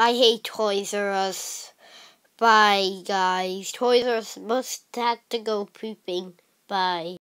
I hate Toys R Us. Bye, guys. Toys R Us must have to go pooping. Bye.